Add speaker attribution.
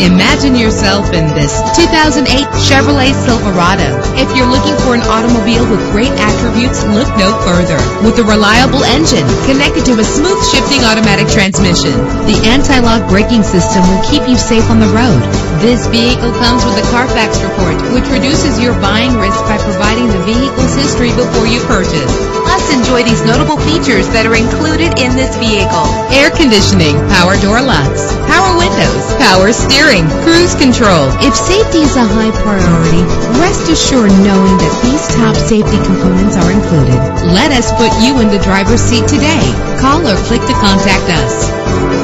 Speaker 1: Imagine yourself in this 2008 Chevrolet Silverado. If you're looking for an automobile with great attributes, look no further. With a reliable engine connected to a smooth shifting automatic transmission, the anti-lock braking system will keep you safe on the road. This vehicle comes with a Carfax report, which reduces your buying risk by providing the vehicle's history before you purchase. Plus, enjoy these notable features that are included in this vehicle. Air conditioning, power door locks, power windows, power steering, cruise control. If safety is a high priority, rest assured knowing that these top safety components are included. Let us put you in the driver's seat today. Call or click to contact us.